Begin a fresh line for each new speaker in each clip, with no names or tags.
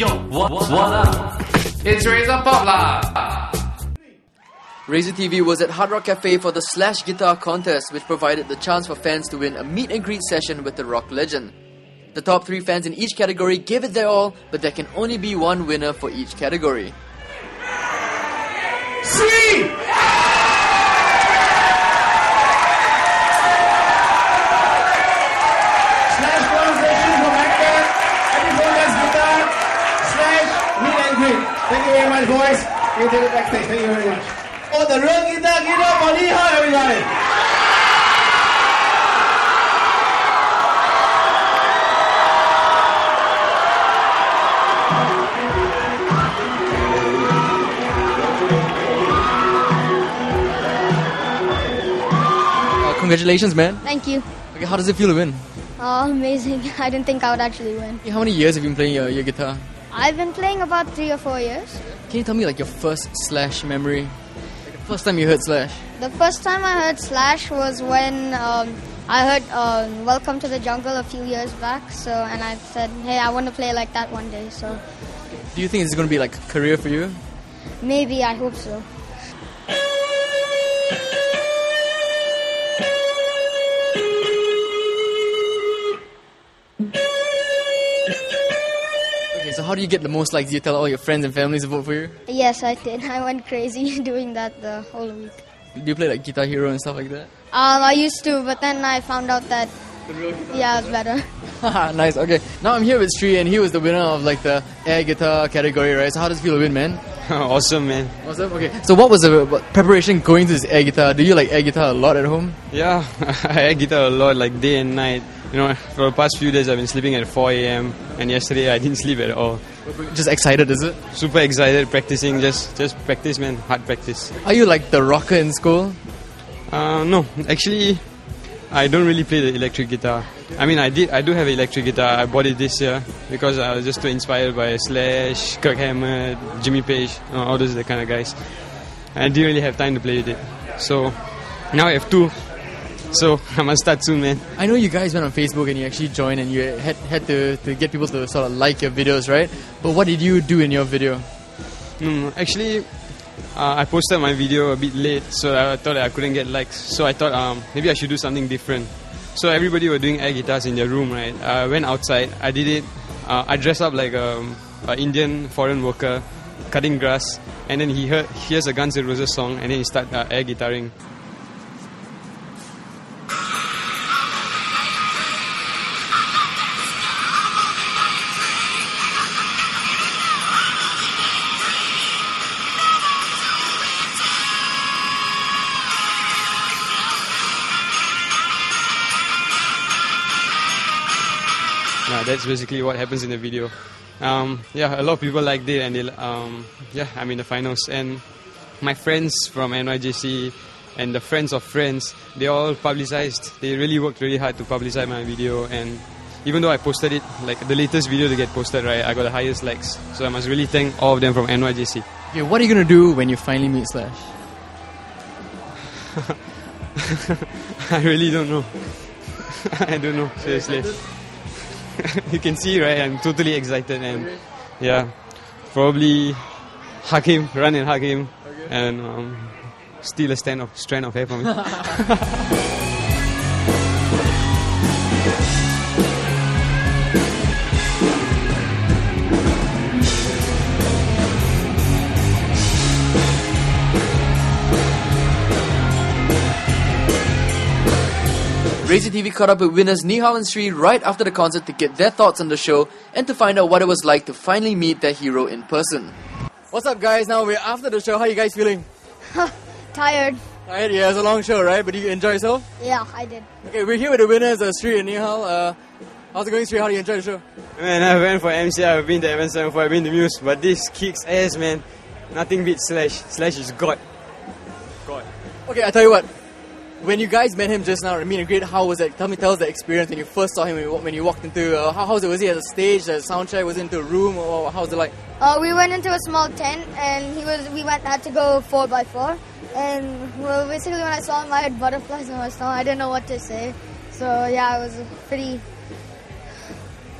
Yo, what, what up? It's Razor Pop lah.
Razor TV was at Hard Rock Cafe for the Slash Guitar Contest, which provided the chance for fans to win a meet and greet session with the rock legend. The top three fans in each category gave it their all, but there can only be one winner for each category.
Three. Slash pronunciation from actor, Epiphonius guitar, slash meet and greet. Thank you very much, boys. You take it backstage. Thank you very much. Oh, the real guitar, give it up Nihal, everybody.
Congratulations, man.
Thank you.
Okay, how does it feel to win?
Oh, amazing. I didn't think I would actually win.
How many years have you been playing your, your guitar?
I've been playing about three or four years.
Can you tell me like your first Slash memory? Like the first time you heard Slash?
The first time I heard Slash was when um, I heard uh, Welcome to the Jungle a few years back. So, and I said, hey, I want to play like that one day. So,
Do you think it's going to be like a career for you?
maybe I hope so.
So how do you get the most likes? Do you tell all your friends and families to vote for you?
Yes, I did. I went crazy doing that the whole week.
Do you play like Guitar Hero and stuff like that?
Um, I used to, but then I found out that yeah, it's better.
Nice. Okay, now I'm here with Sri, and he was the winner of like the air guitar category, right? So how does it feel to win, man?
awesome, man.
Awesome. Okay, so what was the preparation going to this air guitar? Do you like air guitar a lot at home?
Yeah, I air guitar a lot, like day and night. You know, for the past few days I've been sleeping at 4 a.m. and yesterday I didn't sleep at all.
Just excited, is it?
Super excited, practicing, just just practice, man, hard practice.
Are you like the rocker in school?
Uh, no, actually, I don't really play the electric guitar. I mean, I did, I do have an electric guitar. I bought it this year because I was just too inspired by Slash, Kirk Hammett, Jimmy Page, all those the kind of guys. I didn't really have time to play with it. So now I have two. So I must start soon, man.
I know you guys went on Facebook and you actually joined and you had had to, to get people to sort of like your videos, right? But what did you do in your video?
Mm, actually, uh, I posted my video a bit late, so I thought I couldn't get likes. So I thought um, maybe I should do something different. So everybody were doing air guitars in their room, right? I went outside. I did it. Uh, I dressed up like um, an Indian foreign worker, cutting grass, and then he heard hears a Guns N' Roses song, and then he start uh, air guitaring. Yeah, that's basically what happens in the video. Um, yeah, a lot of people liked it, and they, um, yeah, I'm in the finals. And my friends from NYJC and the friends of friends, they all publicized. They really worked really hard to publicize my video. And even though I posted it, like the latest video to get posted, right, I got the highest likes. So I must really thank all of them from NYJC.
Okay, what are you gonna do when you finally meet Slash?
I really don't know. I don't know, seriously. you can see, right? I'm totally excited and yeah, probably hug him, run and hug him, and um, steal a stand of strand of hair from him.
Razor TV caught up with winners Nihal and Sri right after the concert to get their thoughts on the show and to find out what it was like to finally meet their hero in person. What's up, guys? Now we're after the show. How are you guys feeling?
Tired.
Tired? Yeah, it's a long show, right? But you enjoy yourself?
Yeah, I did.
Okay, we're here with the winners, uh, Sri and Nihal. Uh, how's it going, Sri? How do you enjoy the show?
man, I went for MC, I've been to Avenged Sevenfold, I've been to Muse, but this kicks ass, man. Nothing beats Slash. Slash is God. God.
Okay, I tell you what. When you guys met him just now, I mean, great. How was that? Tell me, tell us the experience when you first saw him when you, when you walked into. Uh, how, how was it? Was he at a stage, a sound check? Was it into a room? Or how was it like?
Uh, we went into a small tent, and he was. We went had to go four by four, and well, basically when I saw him, I had butterflies in my stomach. I didn't know what to say, so yeah, it was pretty.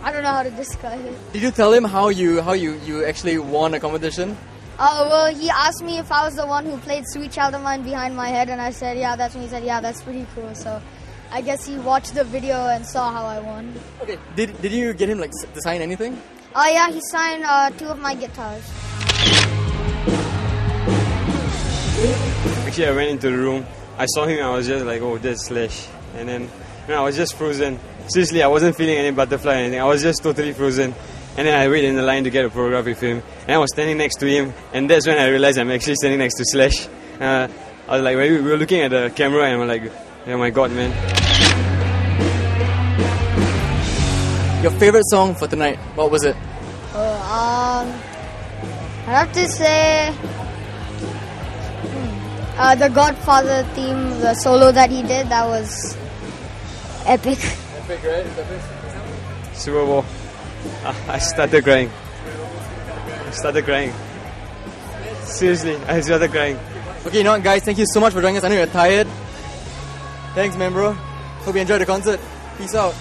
I don't know how to describe it.
Did you tell him how you how you, you actually won a competition?
Uh, well, he asked me if I was the one who played Sweet Child of Mine behind my head, and I said, yeah, that's me. He said, yeah, that's pretty cool. So I guess he watched the video and saw how I won.
Okay. Did did you get him like s- to sign anything?
Oh, yeah, he signed uh, two of my guitars.
Actually, I went into the room. I saw him. I was just like, oh, that's Slash. And then you know, I was just frozen. Seriously, I wasn't feeling any butterfly or anything. I was just totally frozen. And then I waited in the line to get a photograph with him. And I was standing next to him. And that's when I realized I'm actually standing next to Slash. Uh, I was like, we were looking at the camera and I'm like, oh my god, man.
Your favorite song for tonight? What was it?
Oh, um, I have to say, hmm, uh, the Godfather theme, the solo that he did, that was epic.
Epic, right?
Super Bowl. I started crying. I started crying. Seriously, I started crying.
Okay, you know what, guys? Thank you so much for joining us. I know you're tired. Thanks, man, bro. Hope you enjoyed the concert. Peace out.